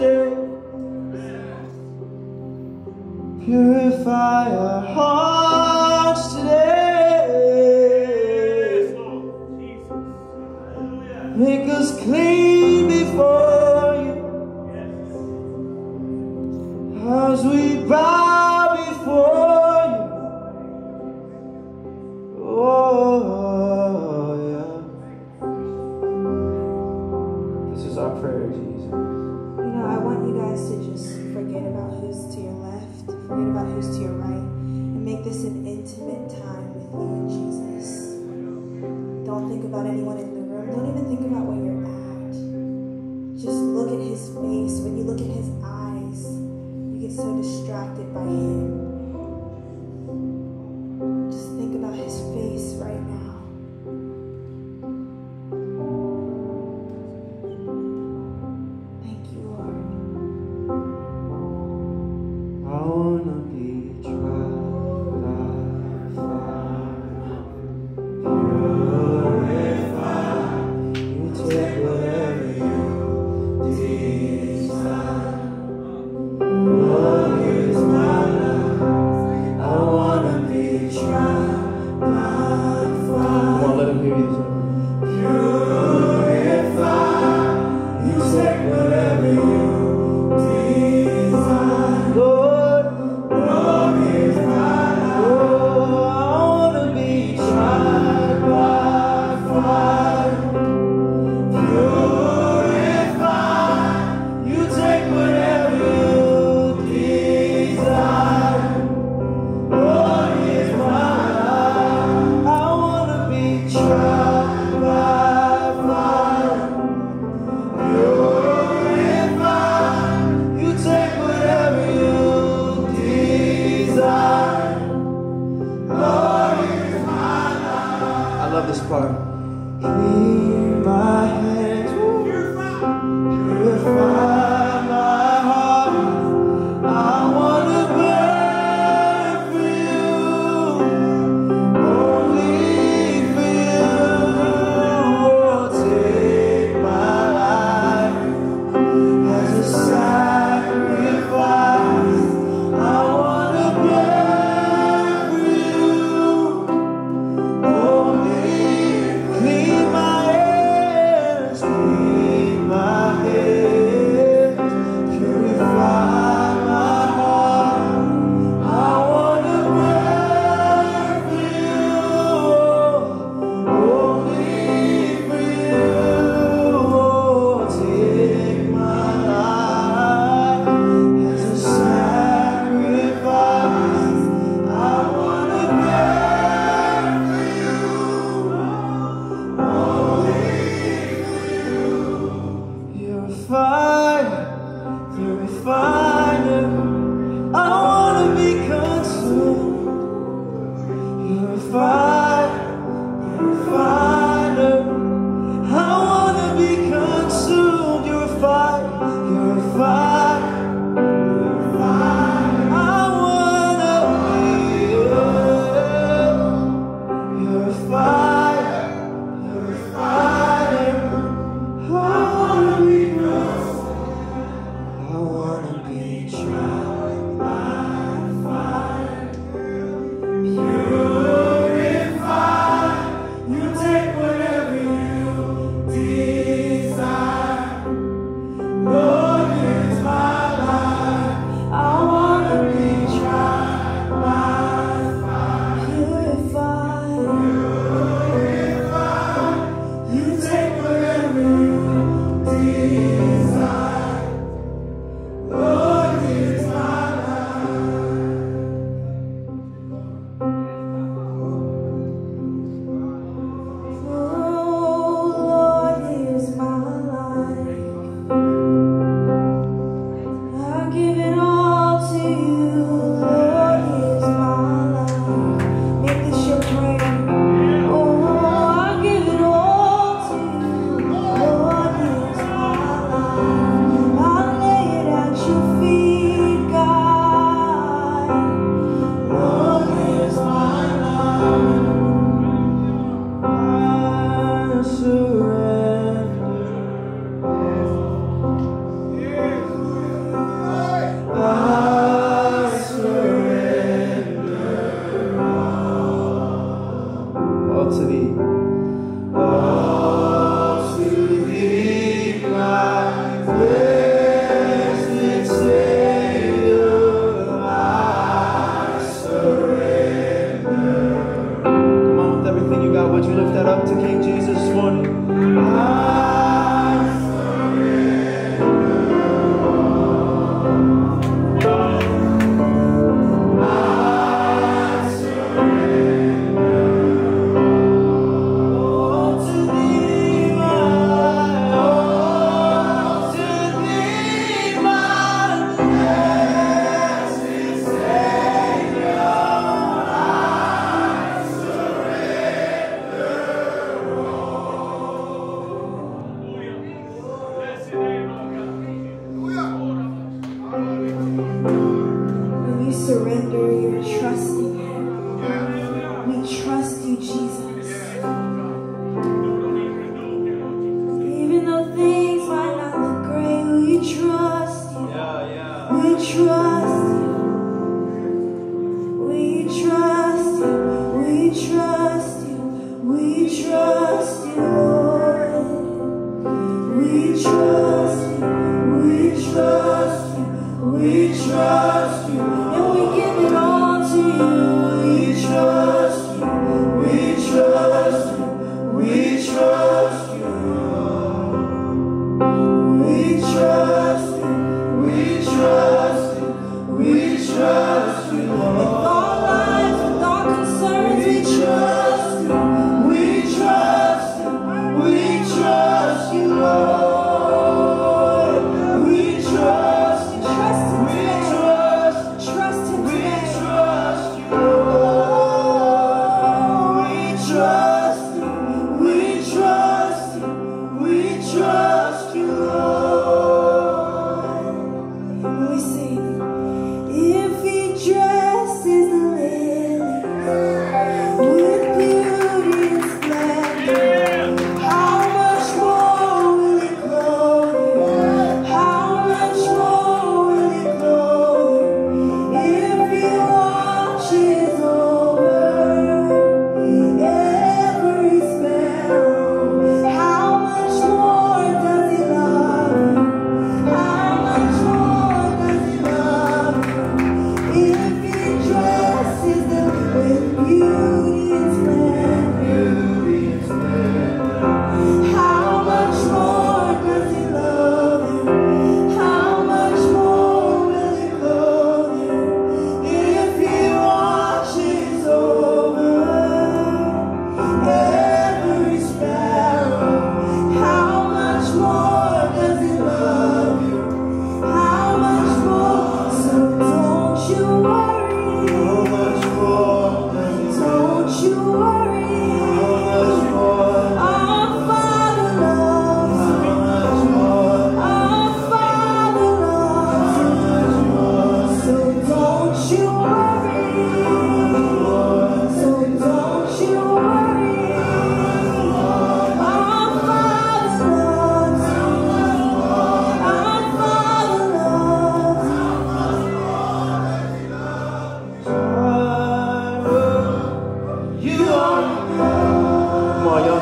today. Purify our hearts today. Make us clean. Don't think about anyone in the room. Don't even think about where you're at. Just look at his face. When you look at his eyes, you get so distracted by him. would you lift that up to King Jesus this morning? You are. Come on, y'all.